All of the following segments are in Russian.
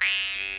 Beep.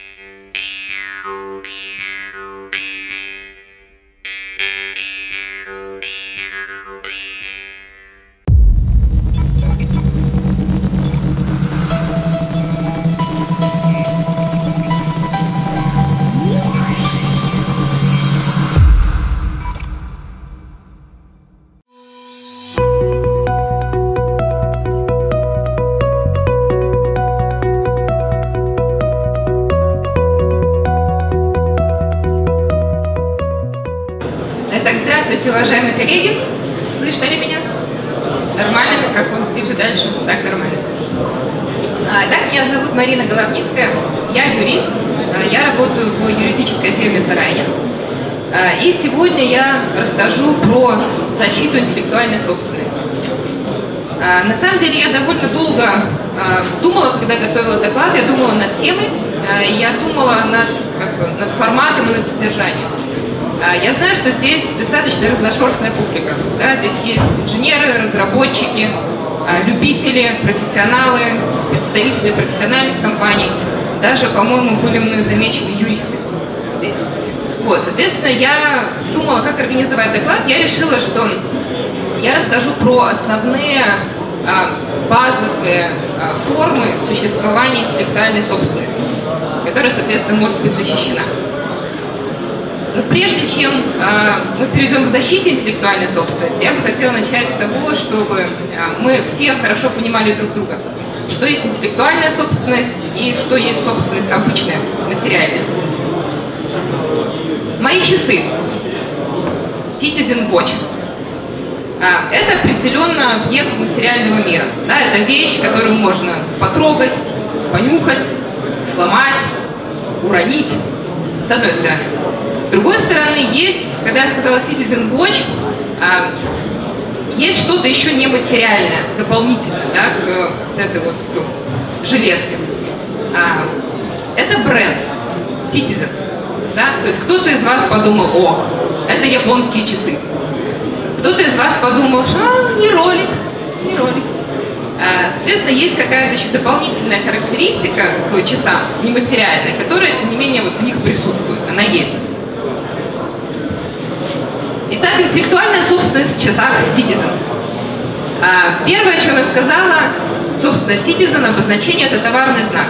Представители профессиональных компаний. Даже, по-моему, были мной замечены юристы здесь. Вот, соответственно, я думала, как организовать доклад. Я решила, что я расскажу про основные а, базовые а, формы существования интеллектуальной собственности, которая, соответственно, может быть защищена. Но прежде чем э, мы перейдем к защите интеллектуальной собственности, я бы хотела начать с того, чтобы мы все хорошо понимали друг друга, что есть интеллектуальная собственность и что есть собственность обычная, материальная. Мои часы. Citizen Watch. А, Это определенно объект материального мира. Да, это вещь, которую можно потрогать, понюхать, сломать, уронить, с одной стороны. С другой стороны, есть, когда я сказала Citizen Watch, а, есть что-то еще нематериальное, дополнительно, да, к вот этой вот к железке. А, это бренд Citizen. Да? То есть кто-то из вас подумал, о, это японские часы. Кто-то из вас подумал, а, не Rolex, не Rolex. А, Соответственно, есть какая-то еще дополнительная характеристика к часам, нематериальная, которая, тем не менее, вот в них присутствует, она есть. Итак, интеллектуальная собственность в часах Citizen. А, Первое, о чем я сказала, собственно, Citizen, обозначение – это товарный знак.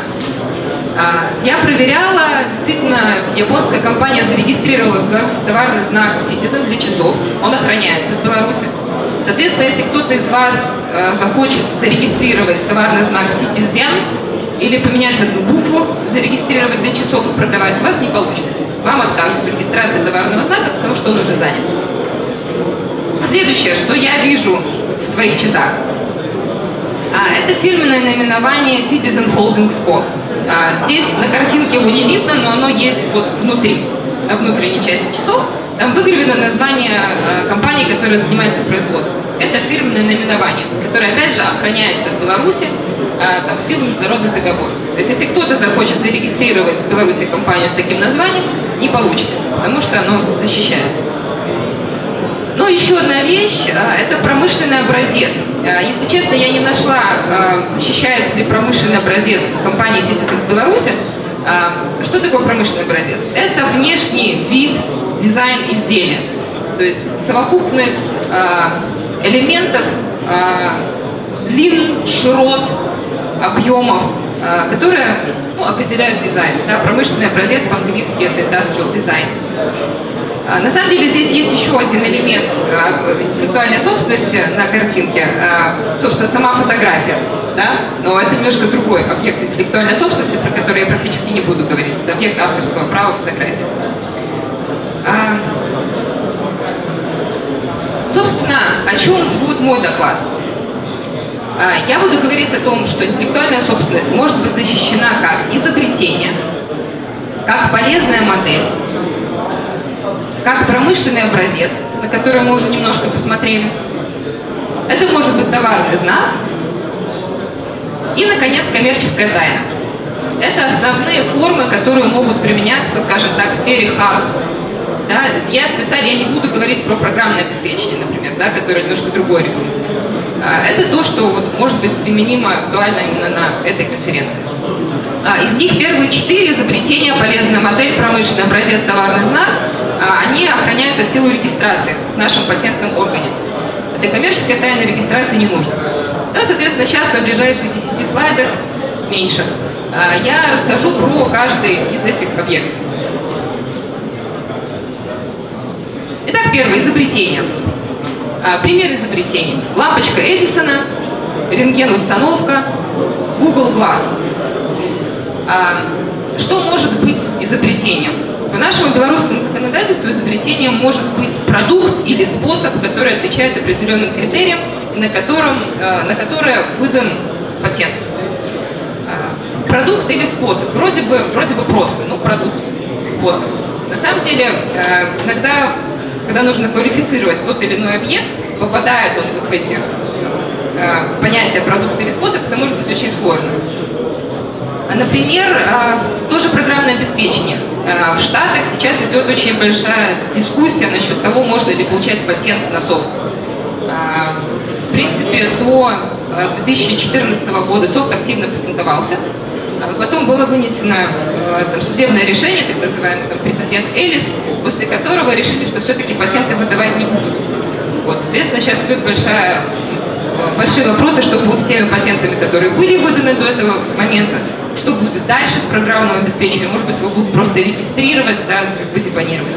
А, Я проверяла, действительно, японская компания зарегистрировала в Беларуси товарный знак Citizen для часов. Он охраняется в Беларуси. Соответственно, если кто-то из вас э, захочет зарегистрировать товарный знак Citizen или поменять одну букву, зарегистрировать для часов и продавать, у вас не получится. Вам откажут в регистрации товарного знака, потому что он уже занят. Следующее, что я вижу в своих часах, а, это фирменное наименование Citizen Holdings Co. А, здесь на картинке его не видно, но оно есть вот внутри, на внутренней части часов. Там выгравировано название а, компании, которая занимается производством. Это фирменное наименование, которое, опять же, охраняется в Беларуси а, там, в силу международных договоров. То есть, если кто-то захочет зарегистрировать в Беларуси компанию с таким названием, не получите, потому что оно защищается. Еще одна вещь а, – это промышленный образец. А, Если честно, я не нашла, а, защищается ли промышленный образец компании Citizen в Беларуси. Что такое промышленный образец? Это внешний вид, дизайн изделия. То есть совокупность элементов, длин, широт, объемов, которые ну, определяют дизайн. Да? Промышленный образец по-английски это industrial design. А, На самом деле здесь есть еще один элемент а, интеллектуальной собственности на картинке, а, собственно, сама фотография, да? но это немножко другой объект интеллектуальной собственности, про который я практически не буду говорить, это объект авторского права фотографии. Собственно, о чем будет мой доклад? Я буду говорить о том, что интеллектуальная собственность может быть защищена как изобретение, как полезная модель, как промышленный образец, на который мы уже немножко посмотрели. Это может быть товарный знак. И, наконец, коммерческая тайна. Это основные формы, которые могут применяться, скажем так, в сфере hard. Да, я специально я не буду говорить про программное обеспечение, например, да, которое немножко другое регулирует. А, Это то, что вот может быть применимо актуально именно на этой конференции. А, Из них первые четыре промышленный образец, товарный знак, они охраняются в силу регистрации в нашем патентном органе. Этой коммерческой тайной регистрации не нужно. Ну, соответственно, сейчас на ближайших 10 слайдах меньше. Я расскажу про каждый из этих объектов. Итак, первое изобретение. Пример изобретений. Лампочка Эдисона, рентген-установка, Google Glass. Что может быть изобретением? По нашему белорусскому законодательству изобретением может быть продукт или способ, который отвечает определенным критериям, на, котором, э, на которое выдан патент. А, продукт или способ? Вроде бы, вроде бы просто, ну продукт, способ. На самом деле, э, иногда, когда нужно квалифицировать тот или иной объект, попадает он вот в эти э, понятия продукт или способ, это может быть очень сложно. А, например, тоже программное обеспечение. А, в Штатах сейчас идет очень большая дискуссия насчет того, можно ли получать патент на софт. В принципе, до 2014 года софт активно патентовался. Потом было вынесено там, судебное решение, так называемый там, прецедент Элис, после которого решили, что все-таки патенты выдавать не будут. Вот, соответственно, сейчас идет большая, большие вопросы, что будет с теми патентами, которые были выданы до этого момента, что будет дальше с программным обеспечением? Может быть, его будут просто регистрировать, да, как бы депонировать.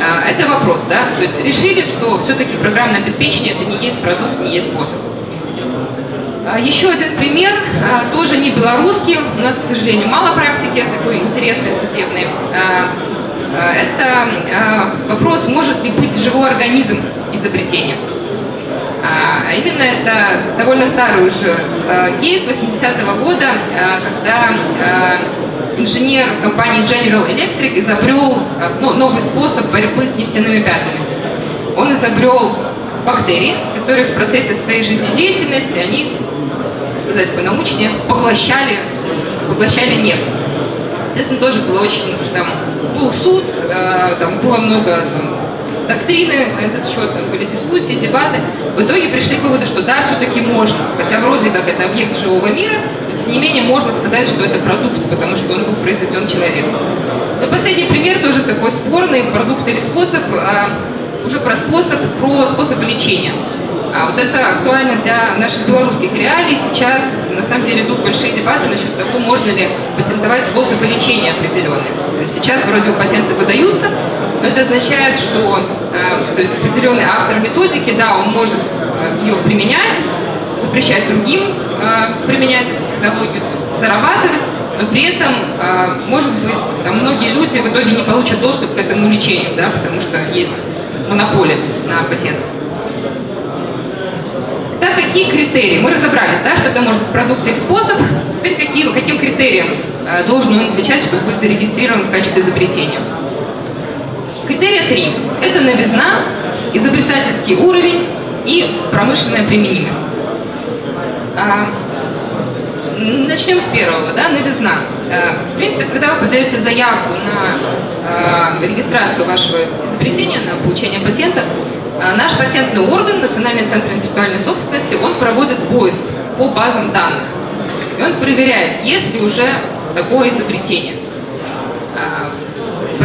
А, это вопрос, да? То есть решили, что все-таки программное обеспечение это не есть продукт, не есть способ. А, еще один пример, а, тоже не белорусский, у нас, к сожалению, мало практики, такой интересный, судебный. Это вопрос, может ли быть живой организм изобретения. А именно это довольно старый уже э, кейс 80-го года, э, когда э, инженер компании General Electric изобрел ну, новый способ борьбы с нефтяными пятнами. Он изобрел бактерии, которые в процессе своей жизнедеятельности, они, сказать по-научнее, поглощали, поглощали нефть. Естественно, тоже было очень, там, был суд, там было много там, доктрины на этот счет, там были дискуссии, дебаты. В итоге пришли к выводу, что да, все-таки можно, хотя вроде как это объект живого мира, но тем не менее можно сказать, что это продукт, потому что он был произведен человеком. Но последний пример тоже такой спорный, продукт или способ, а уже про способ, про способ лечения. А вот это актуально для наших белорусских реалий. Сейчас, на самом деле, идут большие дебаты насчет того, можно ли патентовать способы лечения определенные. То есть сейчас вроде бы патенты выдаются, но это означает, что э, то есть определенный автор методики, да, он может э, ее применять, запрещать другим э, применять эту технологию, зарабатывать, но при этом, может быть, там, многие люди в итоге не получат доступ к этому лечению, да, потому что есть монополия на патент. Так, какие критерии? Мы разобрались, да, что это может быть продукт или способ. Теперь каким, каким критериям должен он отвечать, чтобы быть зарегистрирован в качестве изобретения? Критерия три. Это новизна, изобретательский уровень и промышленная применимость. А, начнем с первого, да, новизна. А, в принципе, когда вы подаете заявку на а, регистрацию вашего изобретения, на получение патента, а, наш патентный орган, Национальный центр интеллектуальной собственности, он проводит поиск по базам данных. И он проверяет, есть ли уже такое изобретение.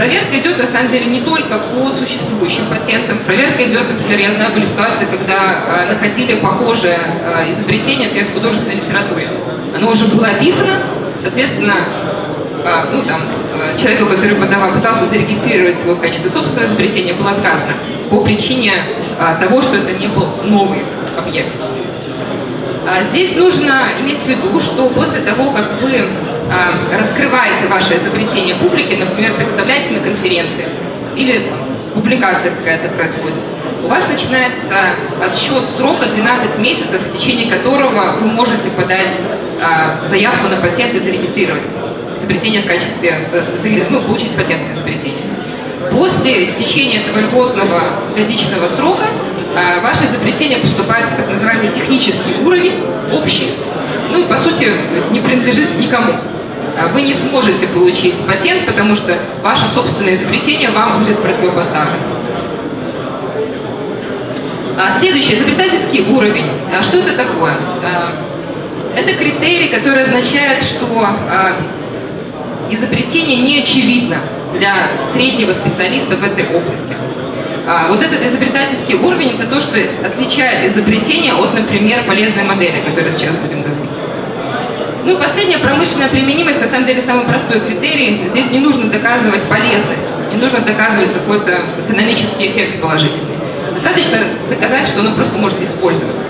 Проверка идет, на самом деле, не только по существующим патентам. Проверка идет, например, я знаю, были ситуации, когда э, находили похожее э, изобретение, например, в художественной литературе. Оно уже было описано, соответственно, э, ну, там, э, человеку, который подавал, пытался зарегистрировать его в качестве собственного изобретения, было отказано по причине э, того, что это не был новый объект. А здесь нужно иметь в виду, что после того, как вы раскрываете ваше изобретение публике, например, представляете на конференции или публикация какая-то происходит, у вас начинается отсчет срока 12 месяцев, в течение которого вы можете подать а, заявку на патент и зарегистрировать изобретение в качестве, э, ну, получить патент на изобретение. После истечения этого льготного годичного срока ваше изобретение поступает в так называемый технический уровень, общий, ну и по сути то есть не принадлежит никому. А вы не сможете получить патент, потому что ваше собственное изобретение вам будет противопоставлено. А следующий, изобретательский уровень. А что это такое? Это критерий, который означает, что изобретение не очевидно для среднего специалиста в этой области. Вот этот изобретательский уровень – это то, что отличает изобретение от, например, полезной модели, о которой сейчас будем. Ну и последняя промышленная применимость, на самом деле, самый простой критерий. Здесь не нужно доказывать полезность, не нужно доказывать какой-то экономический эффект положительный. Достаточно доказать, что оно просто может использоваться.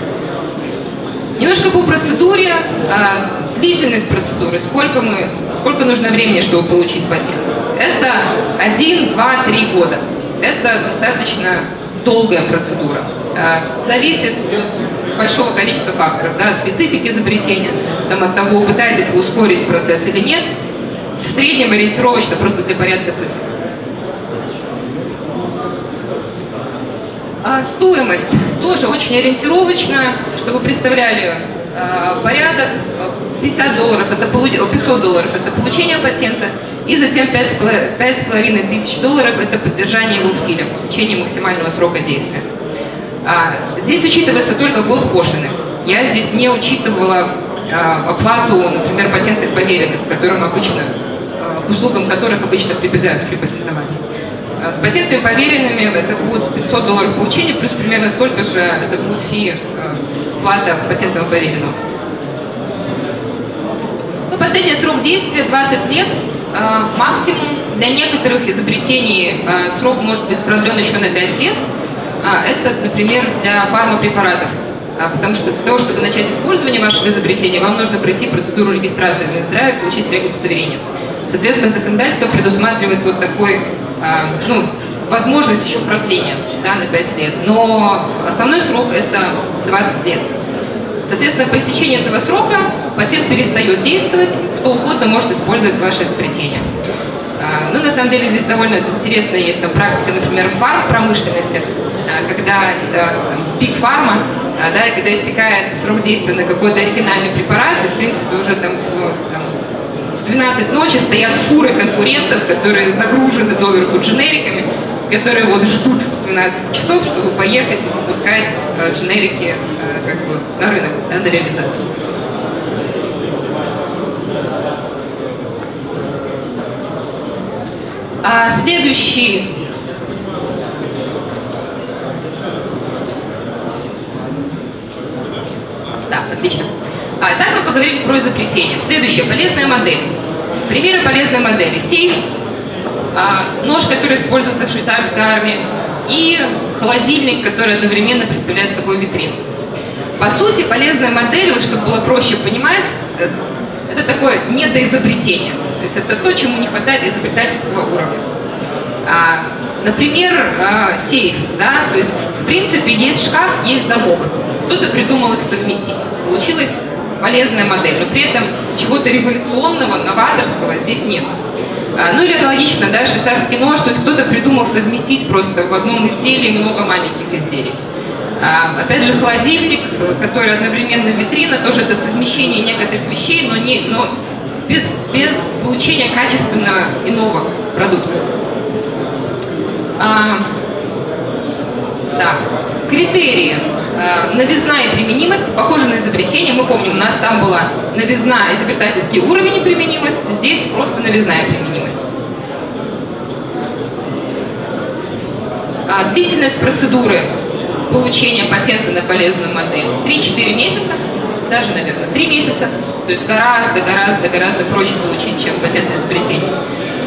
Немножко по процедуре, а, длительность процедуры, сколько, мы, сколько нужно времени, чтобы получить патент. Это 1, 2, 3 года. Это достаточно долгая процедура. А, зависит от большого количества факторов, да, от специфики изобретения, там, от того, пытаетесь вы ускорить процесс или нет. В среднем ориентировочно, просто для порядка цифр. А стоимость тоже очень ориентировочно, чтобы вы представляли а, порядок. 50 долларов это 500 долларов это получение патента, и затем 5,5 тысяч долларов это поддержание его в силе в течение максимального срока действия. Здесь учитываются только госпошлины. Я здесь не учитывала а, оплату, например, патентных поверенных, которым обычно, а, к услугам которых обычно прибегают при патентовании. А, с патентными поверенными это будет 500 долларов получения, плюс примерно столько же это будет фи а, плата патентного поверенного. Ну, последний срок действия 20 лет. А, максимум для некоторых изобретений срок может быть продлен еще на 5 лет. А, это, например, для фармапрепаратов. А, потому что для того, чтобы начать использование вашего изобретения, вам нужно пройти процедуру регистрации в Минздраве, получить удостоверение. Соответственно, законодательство предусматривает вот такой, а, ну, возможность еще продления да, на 5 лет. Но основной срок это 20 лет. Соответственно, по истечении этого срока патент перестает действовать, кто угодно может использовать ваше изобретение. Ну, на самом деле, здесь довольно интересная есть там практика, например, фарм-промышленности, а, когда Big Pharma, а, да, когда истекает срок действия на какой-то оригинальный препарат, и, в принципе, уже там в, там, в 12 ночи стоят фуры конкурентов, которые загружены доверху дженериками, которые вот ждут 12 часов, чтобы поехать и запускать э, дженерики э, как бы на рынок, да, на реализацию. А следующий Да, отлично. А, так мы поговорили про изобретение. Следующая полезная модель. Примеры полезной модели. Сейф, а, нож, который используется в швейцарской армии, и холодильник, который одновременно представляет собой витрину. По сути, полезная модель, вот чтобы было проще понимать, это такое недоизобретение. То есть это то, чему не хватает изобретательского уровня. А, например, а, сейф, да, то есть в принципе есть шкаф, есть замок кто-то придумал их совместить. Получилась полезная модель, но при этом чего-то революционного, новаторского здесь нет. А, ну или аналогично, да, швейцарский нож, то есть кто-то придумал совместить просто в одном изделии много маленьких изделий. А, опять же, холодильник, который одновременно витрина, тоже это совмещение некоторых вещей, но, не, но без, без получения качественного иного продукта. А, да, критерии. Э, новизна и применимость похожи на изобретение. Мы помним, у нас там была новизна, изобретательский уровень и применимость, здесь просто новизна и применимость. А длительность процедуры получения патента на полезную модель 3-4 месяца, даже, наверное, 3 месяца, то есть гораздо, гораздо, гораздо проще получить, чем патентное изобретение.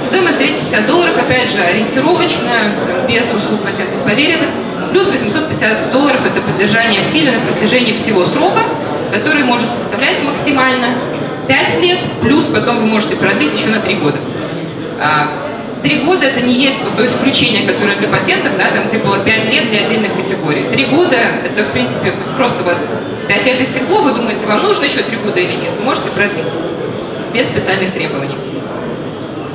Стоимость 250 долларов, опять же, ориентировочно, без услуг патентных поверенных. Плюс 850 долларов – это поддержание в силе на протяжении всего срока, который может составлять максимально 5 лет, плюс потом вы можете продлить еще на 3 года. Три года это не есть вот то исключение, которое для патентов, да, там где было 5 лет для отдельных категорий. Три года это в принципе просто у вас 5 лет истекло, вы думаете, вам нужно еще 3 года или нет, вы можете продлить без специальных требований.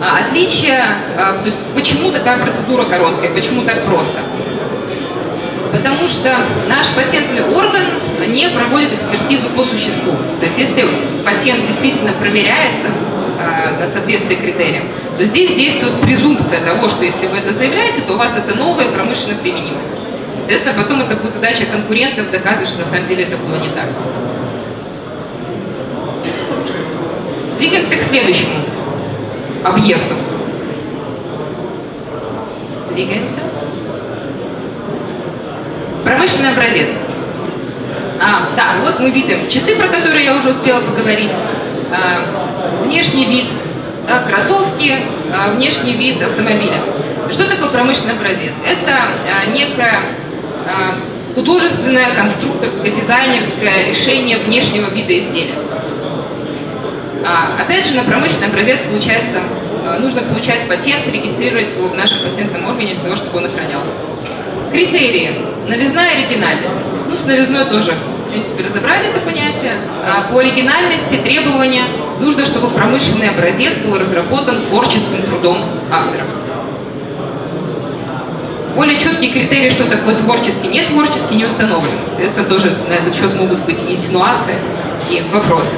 А, отличие, а, то есть почему такая процедура короткая, почему так просто? Потому что наш патентный орган не проводит экспертизу по существу. То есть если патент действительно проверяется э, на соответствие критериям, то здесь действует презумпция того, что если вы это заявляете, то у вас это новое промышленно применимо. Соответственно, потом это будет задача конкурентов доказывать, что на самом деле это было не так. Двигаемся к следующему объекту. Двигаемся. Промышленный образец. А, да, вот мы видим часы, про которые я уже успела поговорить. А, внешний вид да, кроссовки, а, внешний вид автомобиля. Что такое промышленный образец? Это а, некое художественное, конструкторское, дизайнерское решение внешнего вида изделия. А, опять же, на промышленный образец получается, нужно получать патент, регистрировать его в нашем патентном органе для того, чтобы он охранялся. Критерии. Новизна и оригинальность. Ну, с новизной тоже, в принципе, разобрали это понятие. А по оригинальности требования нужно, чтобы промышленный образец был разработан творческим трудом автора. Более четкие критерии, что такое творческий, не творческий, не установлены. Естественно, тоже на этот счет могут быть и инсинуации, и вопросы.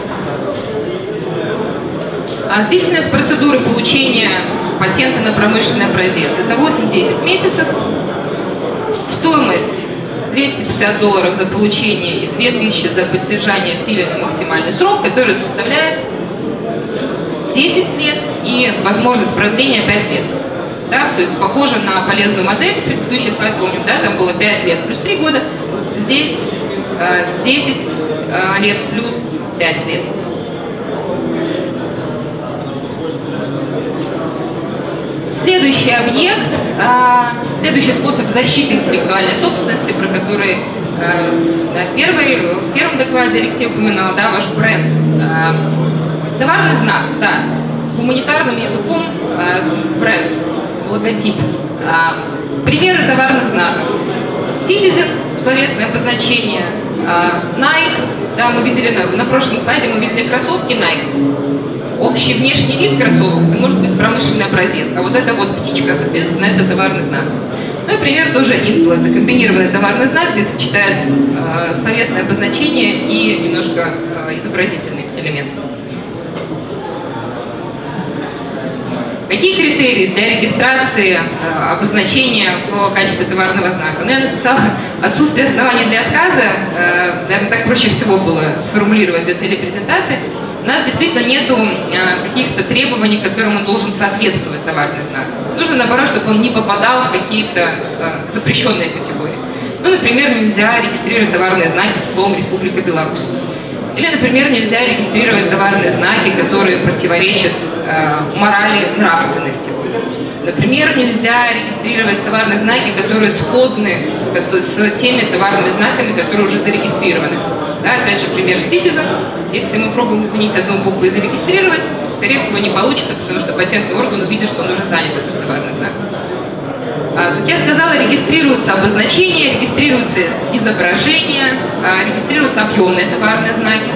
А длительность процедуры получения патента на промышленный образец – это 8-10 месяцев. Стоимость 250 долларов за получение и 2000 за поддержание в силе на максимальный срок, который составляет 10 лет и возможность продления 5 лет. Да, то есть похоже на полезную модель, предыдущий слайд помним, да, там было 5 лет плюс 3 года, здесь э, 10 э, лет плюс 5 лет. Следующий объект, следующий способ защиты интеллектуальной собственности, про который а, первый, в первом докладе Алексей упоминал, да, ваш бренд. А, товарный знак, да, гуманитарным языком бренд, логотип. Примеры товарных знаков. Citizen, словесное обозначение. Nike, да, мы видели на, на прошлом слайде, мы видели кроссовки Nike общий внешний вид кроссовок, это может быть промышленный образец, а вот эта вот птичка, соответственно, это товарный знак. Ну и пример тоже Intel, это комбинированный товарный знак, здесь сочетает э, словесное обозначение и немножко э, изобразительный элемент. Какие критерии для регистрации э, обозначения в качестве товарного знака? Ну, я написала отсутствие оснований для отказа, э, наверное, так проще всего было сформулировать для цели презентации. У нас действительно нет а, каких-то требований, которым он должен соответствовать товарный знак. Нужно, наоборот, чтобы он не попадал в какие-то а, запрещенные категории. Ну, например, нельзя регистрировать товарные знаки со словом «Республика Беларусь». Или, например, нельзя регистрировать товарные знаки, которые противоречат э, морали нравственности. Например, нельзя регистрировать товарные знаки, которые сходны с, с теми товарными знаками, которые уже зарегистрированы. Да, опять же, пример Citizen. Если мы пробуем изменить одну букву и зарегистрировать, скорее всего, не получится, потому что патентный орган увидит, что он уже занят этот товарный знак. А, как я сказала, регистрируются обозначения, регистрируются изображения, а, регистрируются объемные товарные знаки.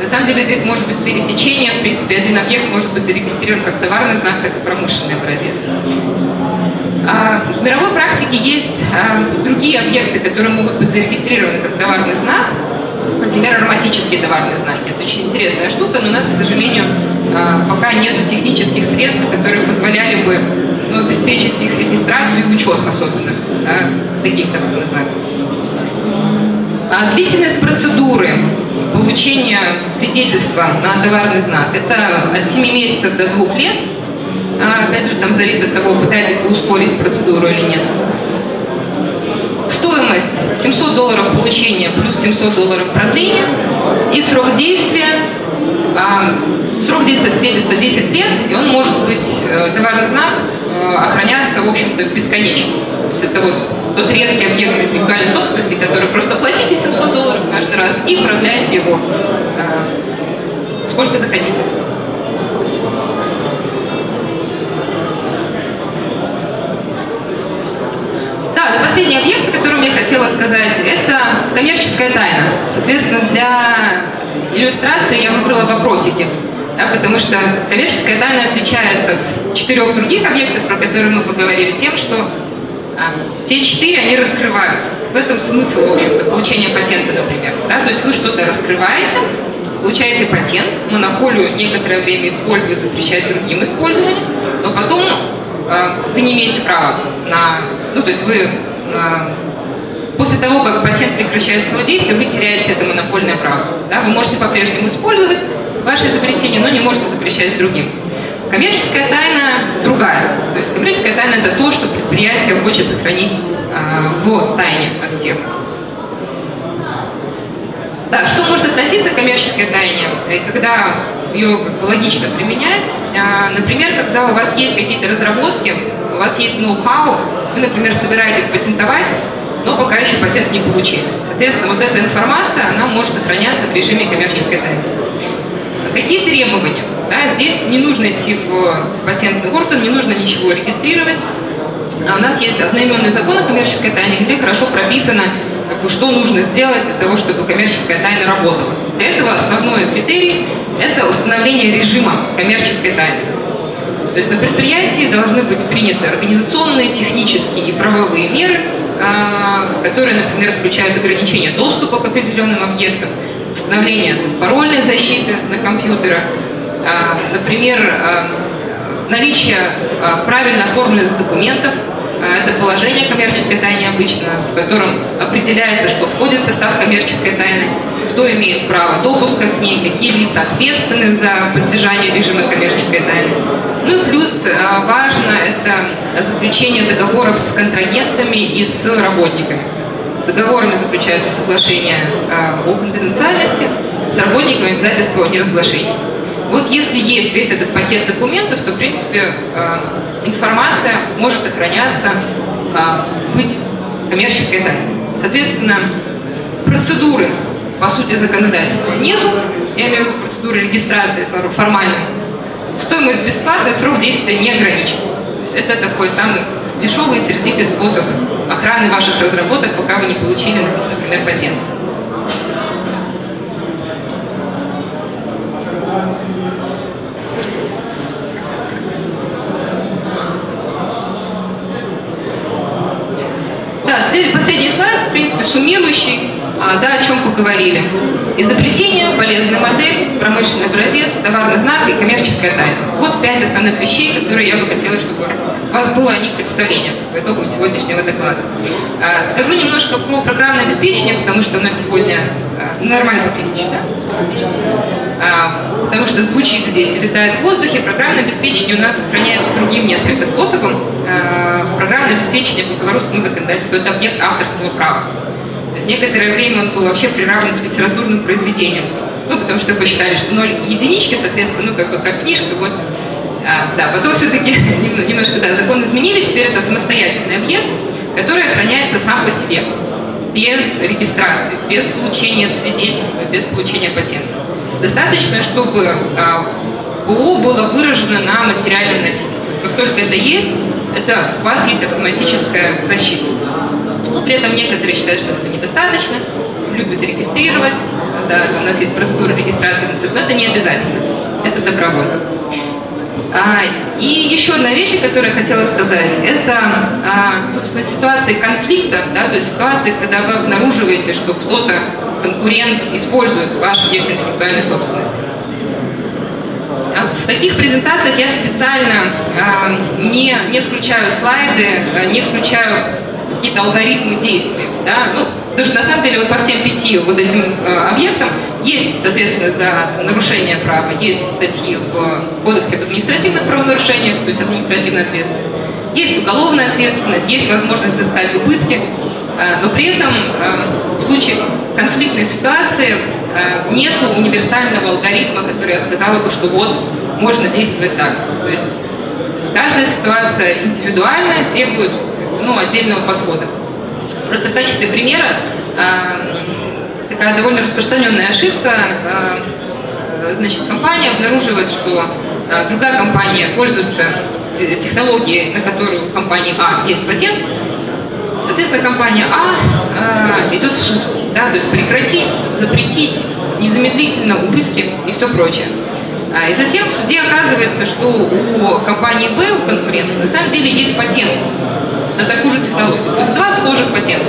На самом деле здесь может быть пересечение, в принципе, один объект может быть зарегистрирован как товарный знак, так и промышленный образец. А, в мировой практике есть другие объекты, которые могут быть зарегистрированы как товарный знак, Например, ароматические товарные знаки. Это очень интересная штука, но у нас, к сожалению, а, пока нет технических средств, которые позволяли бы ну, обеспечить их регистрацию и учет особенно да, таких товарных знаков. А длительность процедуры получения свидетельства на товарный знак – это от 7 месяцев до 2 лет. А, опять же, там зависит от того, пытаетесь вы ускорить процедуру или нет. Стоимость 700 долларов получения плюс 700 долларов продления и срок действия а, срок действия свидетельства 10 лет, и он может быть, э, товарный знак э, охраняться, в общем-то, бесконечно. То есть это вот тот редкий объект интеллектуальной собственности, который просто платите 700 долларов каждый раз и управляете его э, сколько захотите. Да, последний объект, о котором я хотела сказать, это коммерческая тайна. Соответственно, для иллюстрации я выбрала вопросики, да, потому что коммерческая тайна отличается от четырех других объектов, про которые мы поговорили, тем, что а, те четыре, они раскрываются. В этом смысл, в общем-то, получения патента, например. Да? То есть вы что-то раскрываете, получаете патент, монополию некоторое время использовать, запрещать другим использование, но потом э, вы не имеете права на... Ну, то есть вы э, после того, как патент прекращает свое действие, вы теряете это монопольное право. Да? Вы можете по-прежнему использовать ваше изобретение, но не можете запрещать другим. Коммерческая тайна другая. То есть коммерческая тайна – это то, что предприятие хочет сохранить в тайне от всех. Да, что может относиться к коммерческой тайне, и когда ее как бы, логично применять? Например, когда у вас есть какие-то разработки, у вас есть ноу-хау, вы, например, собираетесь патентовать, но пока еще патент не получили. Соответственно, вот эта информация, она может охраняться в режиме коммерческой тайны. Какие требования? Да, здесь не нужно идти в патентный орган, не нужно ничего регистрировать. А у нас есть одноименный закон о коммерческой тайне, где хорошо прописано, как бы, что нужно сделать для того, чтобы коммерческая тайна работала. Для этого основной критерий – это установление режима коммерческой тайны. То есть на предприятии должны быть приняты организационные, технические и правовые меры, а, которые, например, включают ограничение доступа к определенным объектам, установление парольной защиты на компьютерах, а, например, а, наличие правильно оформленных документов, это положение коммерческой тайны обычно, в котором определяется, что входит в состав коммерческой тайны, кто имеет право допуска к ней, какие лица ответственны за поддержание режима коммерческой тайны. Ну и плюс важно это заключение договоров с контрагентами и с работниками. С договорами заключаются соглашения о конфиденциальности, с работниками обязательства о неразглашении. Вот если есть весь этот пакет документов, то, в принципе, информация может охраняться, быть коммерческой тайной. Соответственно, процедуры по сути, законодательства нету, я имею в виду процедуры регистрации формальной. Стоимость бесплатная, срок действия не ограничен. То есть это такой самый дешевый и сердитый способ охраны ваших разработок, пока вы не получили, например, патент. Да, последний слайд, в принципе, суммирующий да, о чем поговорили. Изобретение, полезная модель, промышленный образец, товарный знак и коммерческая тайна. Вот пять основных вещей, которые я бы хотела, чтобы у вас было о них представление по итогам сегодняшнего доклада. А, скажу немножко про программное обеспечение, потому что у нас сегодня а, нормально прилично, да? Потому что звучит здесь и летает в воздухе. Программное обеспечение у нас сохраняется другим несколько способом. Программное обеспечение по белорусскому законодательству – это объект авторского права. То есть некоторое время он был вообще приравнен к литературным произведениям. Ну, потому что посчитали, что нолики единички, соответственно, ну, как бы как книжка, вот. А, да, потом все-таки немножко, да, закон изменили, теперь это самостоятельный объект, который охраняется сам по себе, без регистрации, без получения свидетельства, без получения патента. Достаточно, чтобы а, ПО было выражено на материальном носителе. Как только это есть, это у вас есть автоматическая защита. При этом некоторые считают, что это недостаточно, любят регистрировать. Да, у нас есть процедура регистрации НЦС, но это не обязательно, это добровольно. А, и еще одна вещь, которую я хотела сказать, это, а, собственно, ситуации конфликта, да, то есть ситуации, когда вы обнаруживаете, что кто-то, конкурент, использует ваш объект интеллектуальной собственности. А в таких презентациях я специально а, не, не включаю слайды, не включаю какие-то алгоритмы действий. Да? Ну, потому что на самом деле вот по всем пяти вот этим э, объектам есть, соответственно, за нарушение права, есть статьи в Кодексе об административных правонарушениях, то есть административная ответственность, есть уголовная ответственность, есть возможность взыскать убытки, э, но при этом э, в случае конфликтной ситуации э, нет универсального алгоритма, который я сказала бы, что вот можно действовать так. То есть каждая ситуация индивидуальная, требует ну, отдельного подхода. Просто в качестве примера э, такая довольно распространенная ошибка. Э, значит, компания обнаруживает, что э, другая компания пользуется технологией, на которую у компании А есть патент. Соответственно, компания А э, идет в суд, да, то есть прекратить, запретить незамедлительно убытки и все прочее. И затем в суде оказывается, что у компании Б, у конкурента, на самом деле есть патент на такую же технологию. То есть два схожих патента.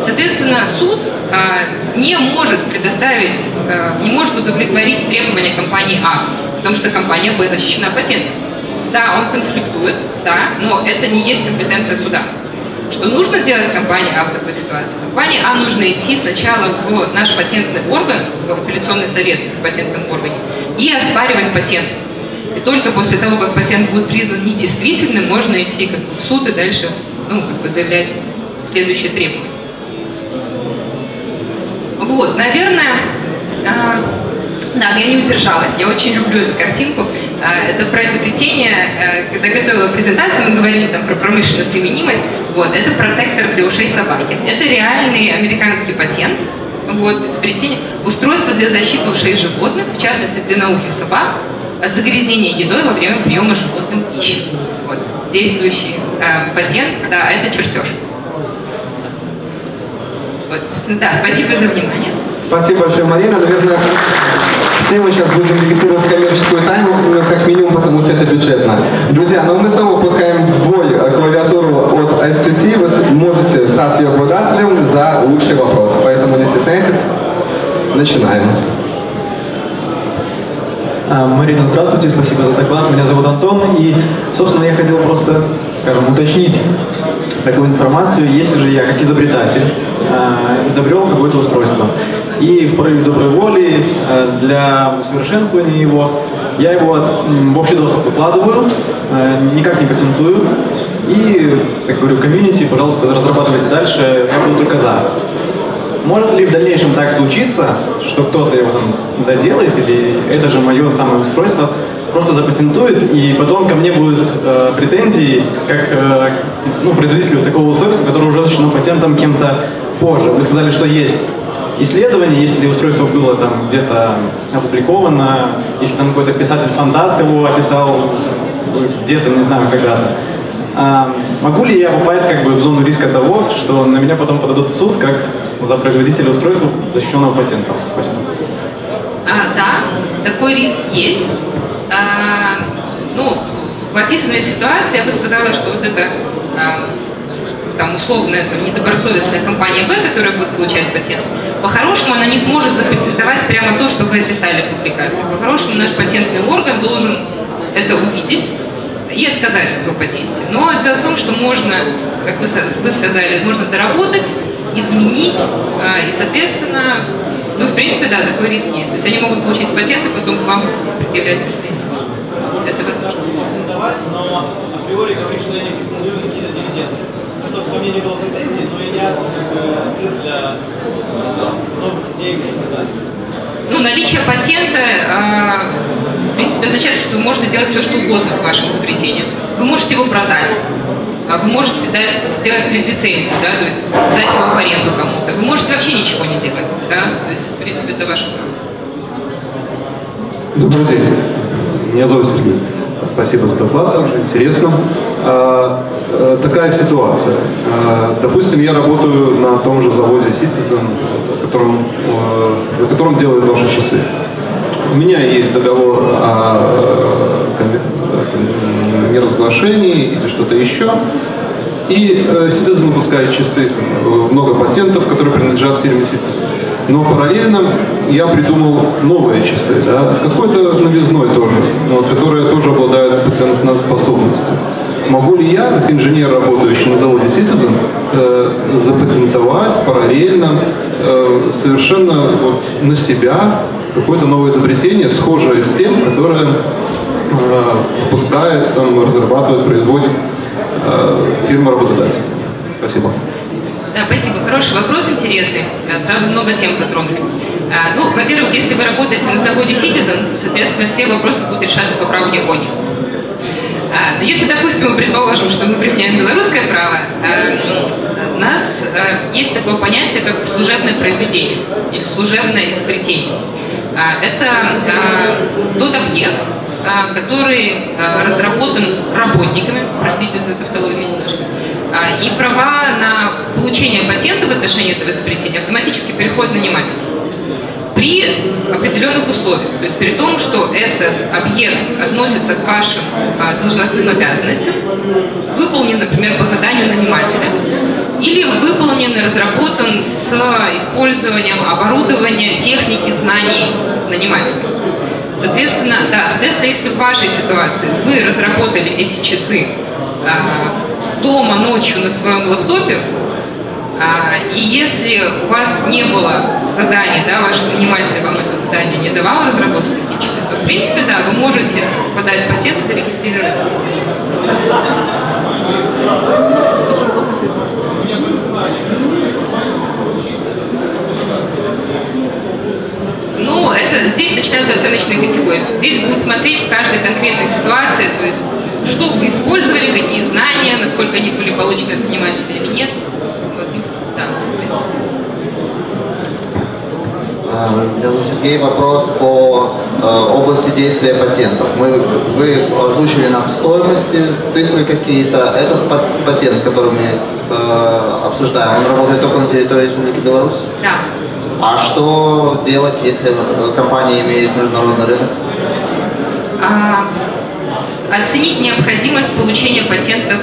Соответственно, суд а, не может предоставить, а, не может удовлетворить требования компании А, потому что компания Б защищена патентом. Да, он конфликтует, да, но это не есть компетенция суда. Что нужно делать компании А в такой ситуации? Компании А нужно идти сначала в наш патентный орган, в апелляционный совет в патентном органе, и оспаривать патент. И только после того, как патент будет признан недействительным, можно идти как бы, в суд и дальше ну, как бы заявлять следующее требование. Вот, наверное, а, да, я не удержалась, я очень люблю эту картинку. А, это про изобретение, а, когда готовила презентацию, мы говорили там про промышленную применимость. Вот, это протектор для ушей собаки. Это реальный американский патент, вот, изобретение, устройство для защиты ушей животных, в частности длинноухих собак, от загрязнения едой во время приема животным пищи. Вот, действующий э, патент, да, это чертеж. Вот, да, спасибо за внимание. Спасибо большое, Марина. Наверное, все мы сейчас будем регистрировать коммерческую тайну, ну, как минимум, потому что это бюджетно. Друзья, но мы снова пускаем в бой клавиатуру от STC. Вы можете стать ее обладателем за лучший вопрос. Поэтому не стесняйтесь. Начинаем. А, Марина, здравствуйте, спасибо за доклад. Меня зовут Антон. И, собственно, я хотел просто, скажем, уточнить такую информацию, если же я, как изобретатель, а, изобрел какое-то устройство, и в порыве доброй воли а, для усовершенствования его я его в общий доступ выкладываю, никак не патентую, и, как говорю, комьюнити, пожалуйста, разрабатывайте дальше, я буду только за. Может ли в дальнейшем так случиться, что кто-то его там доделает, или это же мое самое устройство, просто запатентует, и потом ко мне будут э, претензии, как э, ну, производителю такого устройства, которое уже защищено патентом кем-то позже. Вы сказали, что есть исследование, если устройство было там где-то опубликовано, если там какой-то писатель-фантаст его описал где-то, не знаю, когда-то. А, могу ли я попасть как бы в зону риска того, что на меня потом подадут в суд как за производителя устройства, защищенного патентом? Спасибо. А, да, такой риск есть. А, ну, в описанной ситуации я бы сказала, что вот это а, там условная там, недобросовестная компания Б, которая будет получать патент, по-хорошему она не сможет запатентовать прямо то, что вы описали в публикации. По-хорошему наш патентный орган должен это увидеть и отказать в патенте. Но дело в том, что можно, как вы, вы сказали, можно доработать, изменить, а, и, соответственно, ну, в принципе, да, такой риск есть. То есть они могут получить патент и потом вам предъявлять претензии. Это возможно. Но априори говорить, что я не претендую на какие-то дивиденды. Ну, чтобы ко мне не было претензий, но и я как бы, открыт для новых идей, сказать. Ну, наличие патента, э, в принципе, означает, что вы можете делать все, что угодно с вашим изобретением. Вы можете его продать, а вы можете дать, сделать лицензию, да, то есть сдать его в аренду кому-то. Вы можете вообще ничего не делать, да, то есть, в принципе, это ваше право. Добрый день. Меня зовут Сергей. Спасибо за доклад, интересно. А, а, такая ситуация. А, допустим, я работаю на том же заводе Citizen, котором, на котором делают ваши часы. У меня есть договор о а, неразглашении или что-то еще. И э, Citizen выпускает часы, много патентов, которые принадлежат фирме Citizen. Но параллельно я придумал новые часы, да, с какой-то новизной тоже, вот, которые тоже обладают патентной способностью. Могу ли я, как инженер, работающий на заводе Citizen, э, запатентовать параллельно э, совершенно вот на себя какое-то новое изобретение, схожее с тем, которое э, выпускает, там, разрабатывает, производит э, фирма работодатель? Спасибо. Да, спасибо. Хороший вопрос, интересный. Э, сразу много тем затронули. А, ну, во-первых, если вы работаете на заводе Citizen, то, соответственно, все вопросы будут решаться по праву Японии. А, но если, допустим, мы предположим, что мы применяем белорусское право, а, у нас есть такое понятие, как служебное произведение или служебное изобретение. Это тот объект, который разработан работниками, простите за тавтологию немножко, а, и права на получение патента в отношении этого изобретения автоматически переходят нанимателю при определенных условиях. То есть при том, что этот объект относится к вашим а, должностным обязанностям, выполнен, например, по заданию нанимателя, или выполнен и разработан с использованием оборудования, техники, знаний нанимателя. Соответственно, да, соответственно, если в вашей ситуации вы разработали эти часы а, дома ночью на своем лэптопе, а, и если у вас не было задания, да, ваш наниматель вам это задание не давал разработать такие часы, то в в принципе, да, вы можете подать патент и зарегистрировать. Очень плохо слышно. Ну, это здесь начинаются оценочные категории. Здесь будут смотреть в каждой конкретной ситуации, то есть что вы использовали, какие знания, насколько они были получены от нанимателя или нет. Вот, ну, да. Зовут Сергей. Вопрос по э, области действия патентов. Мы, вы озвучили нам стоимости, цифры какие-то. Этот пат- патент, который мы э, обсуждаем, он работает только на территории Республики Беларусь? Да. А что делать, если э, компания имеет международный рынок? А, оценить необходимость получения патентов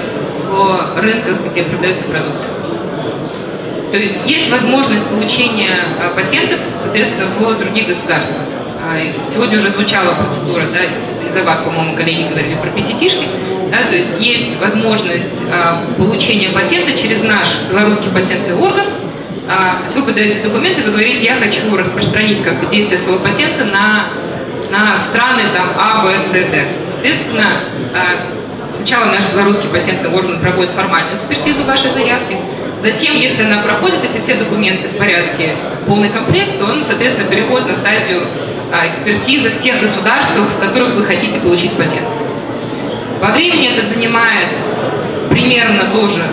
в рынках, где продается продукция. То есть есть возможность получения а, патентов, соответственно, в других государствах. А, Сегодня уже звучала процедура, да, из АВАК, по-моему, коллеги говорили про PCT-шки, да, то есть есть возможность а, получения патента через наш белорусский патентный орган, а, то есть вы подаете документы, вы говорите, я хочу распространить как бы, действие своего патента на, на страны там, А, Б, С, Д. Соответственно, сначала наш белорусский патентный орган проводит формальную экспертизу вашей заявки, затем, если она проходит, если все документы в порядке, полный комплект, то он, соответственно, переходит на стадию а, экспертизы в тех государствах, в которых вы хотите получить патент. Во времени это занимает примерно тоже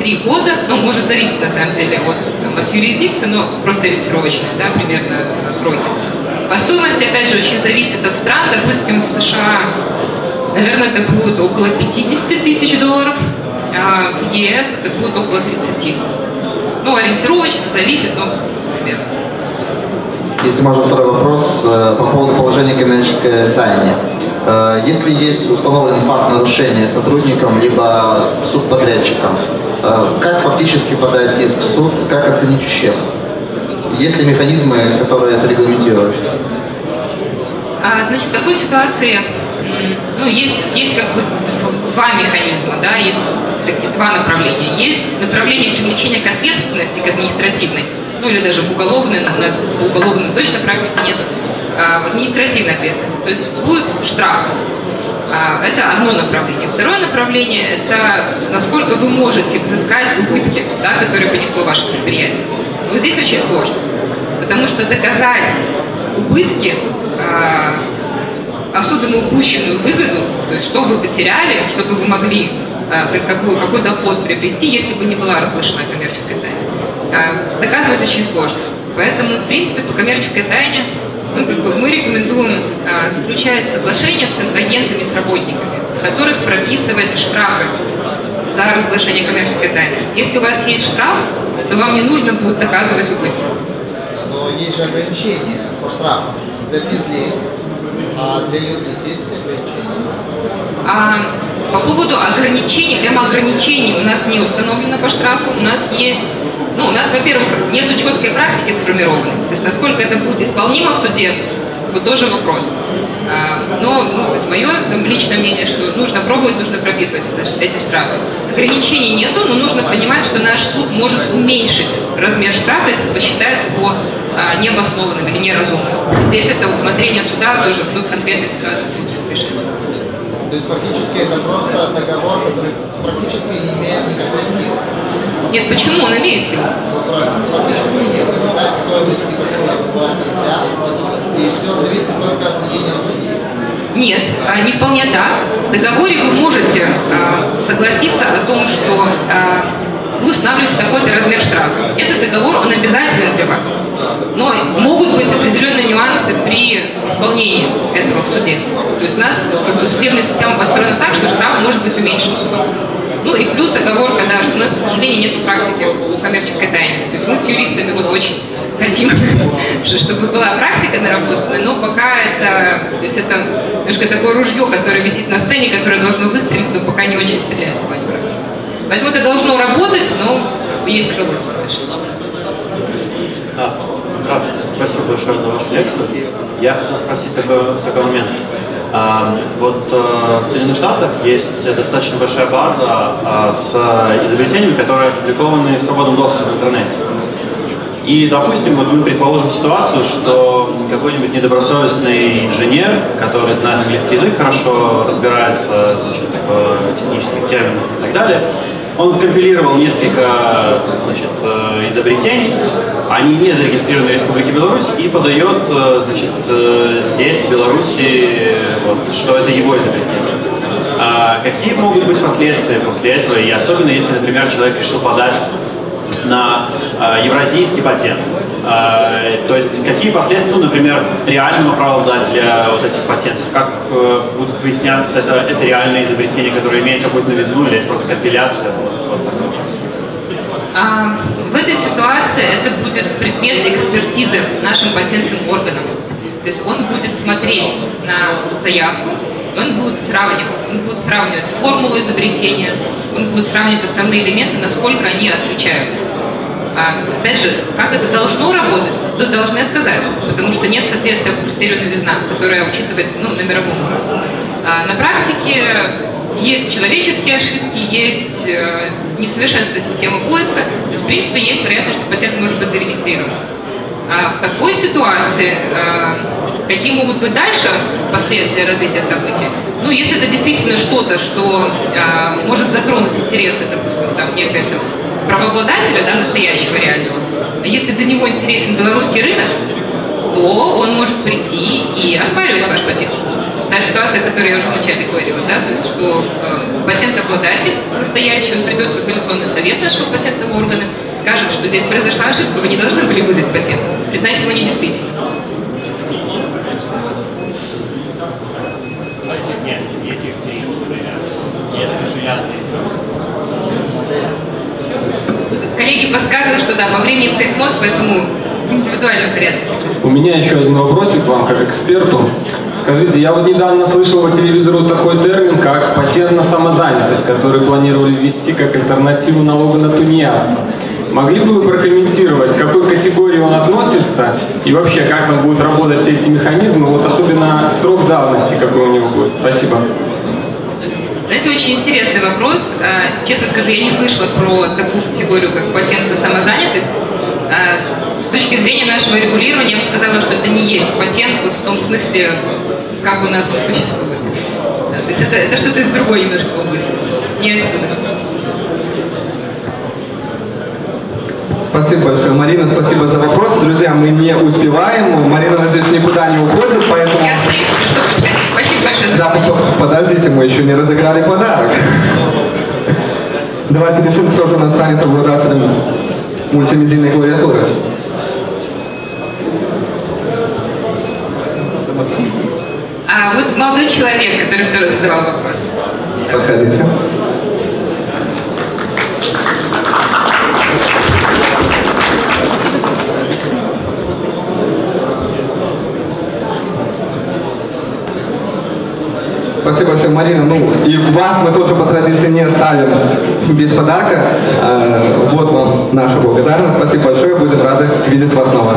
2-3 года, ну, может зависеть на самом деле от, там, от юрисдикции, но просто ориентировочные, да, примерно э, сроки. По стоимости, опять же, очень зависит от стран. Допустим, в США, наверное, это будет около 50 тысяч долларов, а в ЕС это будет около 30. Ну, ориентировочно, зависит, но примерно. Если можно второй вопрос э, по поводу положения коммерческой тайны. Э, Если есть установлен факт нарушения сотрудником либо субподрядчиком, э, как фактически подать иск в суд, как оценить ущерб? Есть ли механизмы, которые это регламентируют? А, значит, в такой ситуации ну, есть, есть как бы дв- два механизма, да, есть два направления. Есть направление привлечения к ответственности, к административной, ну или даже к уголовной, но у нас по уголовной точно практики нет, а, в административной ответственности. То есть будет штраф. А, Это одно направление. Второе направление – это насколько вы можете взыскать убытки, да, которые принесло ваше предприятие. Вот здесь очень сложно, потому что доказать убытки, а, особенно упущенную выгоду, то есть что вы потеряли, чтобы вы могли а, как- какой, доход приобрести, если бы не была разглашена коммерческая тайна. А, Доказывать очень сложно. Поэтому, в принципе, по коммерческой тайне ну, как бы мы рекомендуем а, заключать соглашения с контрагентами, с работниками, в которых прописывать штрафы за разглашение коммерческой тайны. Если у вас есть штраф, то вам не нужно будет доказывать убытки. Но есть же ограничения по штрафам для физлиц, а для юрлиц есть ограничения? А по поводу ограничений, прямо ограничений у нас не установлено по штрафу. У нас есть, ну, у нас, во-первых, нету четкой практики сформированной. То есть, насколько это будет исполнимо в суде, вот тоже вопрос. А, Но, ну, то есть мое там, личное мнение, что нужно пробовать, нужно прописывать это- эти штрафы. Ограничений нету, но нужно понимать, что наш суд может уменьшить размер штрафа, если посчитает его а, необоснованным или неразумным. Здесь это усмотрение суда тоже ну, в конкретной ситуации будет решено. То есть фактически это просто договор, который практически не имеет никакой силы. Нет, почему? Он имеет силу. Ну. Фактически нет, доказать стоимость обосновать нельзя, и все зависит только от мнения судьи. Нет, а, не вполне так. В договоре вы можете а, согласиться о том, что а, вы устанавливаете такой-то размер штрафа. Этот договор, он обязателен для вас. Но могут быть определенные нюансы при исполнении этого в суде. То есть у нас как бы, судебная система построена так, что штраф может быть уменьшен судом. Ну и плюс оговорка, да, что у нас, к сожалению, нет практики по коммерческой тайне. То есть мы с юристами вот очень хотим, что- чтобы была практика наработана, но пока это, то есть это немножко такое ружье, которое висит на сцене, которое должно выстрелить, но пока не очень стреляет в плане. Поэтому это должно работать, но есть оговорки. Да. Здравствуйте, спасибо большое за вашу лекцию. Я хотел спросить такой, такой момент. А, вот э, в Соединенных Штатах есть достаточно большая база а, с изобретениями, которые опубликованы в свободном доступе в интернете. И, допустим, вот мы предположим ситуацию, что какой-нибудь недобросовестный инженер, который знает английский язык хорошо, разбирается значит, в технических терминах и так далее, он скомпилировал несколько значит, э, изобретений, они не зарегистрированы в Республике Беларусь, и подает э, значит, э, здесь, в Беларуси, вот, что это его изобретение. А какие могут быть последствия после этого, и особенно если, например, человек решил подать на евразийский патент. Э, то есть какие последствия, ну, например, реального правообладателя вот этих патентов, как э, будут выясняться, это, это реальное изобретение, которое имеет какую-то новизну или это просто компиляция? Вот, вот. А, в этой ситуации это будет предмет экспертизы нашим патентным органам. То есть он будет смотреть на заявку, он будет сравнивать. Он будет сравнивать формулу изобретения, он будет сравнивать основные элементы, насколько они отличаются. А, опять же, как это должно работать, то должны отказать, потому что нет соответствия по критерию новизна, которая учитывается ну, на мировом уровне. А, на практике есть человеческие ошибки, есть э, несовершенство системы поиска, то есть, в принципе, есть вероятность, что патент может быть зарегистрирован. А в такой ситуации э, какие могут быть дальше последствия развития событий? Ну, если это действительно что-то, что э, может затронуть интересы, допустим, там, некое там, правообладателя, да, настоящего реального, если для него интересен белорусский рынок, то он может прийти и оспаривать ваш патент. То есть та ситуация, о которой я уже вначале говорила, да, то есть что э, патентообладатель настоящий, он придет в апелляционный совет нашего патентного органа, скажет, что здесь произошла ошибка, вы не должны были выдать патент, признайте его недействительным. Нет, если их три, например, и это компиляция Коллеги подсказывают, что да, по времени цейтнот, поэтому в индивидуальном. У меня еще один вопросик вам, как эксперту. Скажите, я вот недавно слышал по телевизору такой термин, как патент на самозанятость, который планировали ввести как альтернативу налога на тунеядство. Могли бы вы прокомментировать, к какой категории он относится и вообще, как там будут работать все эти механизмы, вот особенно срок давности, какой у него будет? Спасибо. Знаете, очень интересный вопрос. А, честно скажу, я не слышала про такую категорию, как патент на самозанятость. А, с точки зрения нашего регулирования, я бы сказала, что это не есть патент вот в том смысле, как у нас он существует. То есть это, это что-то из другой немножко области, не отсюда. Спасибо большое, Марина, спасибо за вопрос. Друзья, мы не успеваем. Марина, надеюсь, никуда не уходит, поэтому... Я остаюсь, если что, Да, подождите, мы еще не разыграли подарок. Давайте решим, кто же у нас станет обладателем мультимедийной клавиатуры. А вот молодой человек, который второй задавал вопрос. Подходите. Спасибо большое, Марина. Ну, и вас мы тоже по традиции не оставим без подарка. Э, Вот вам наша благодарность. Спасибо большое. Будем рады видеть вас снова.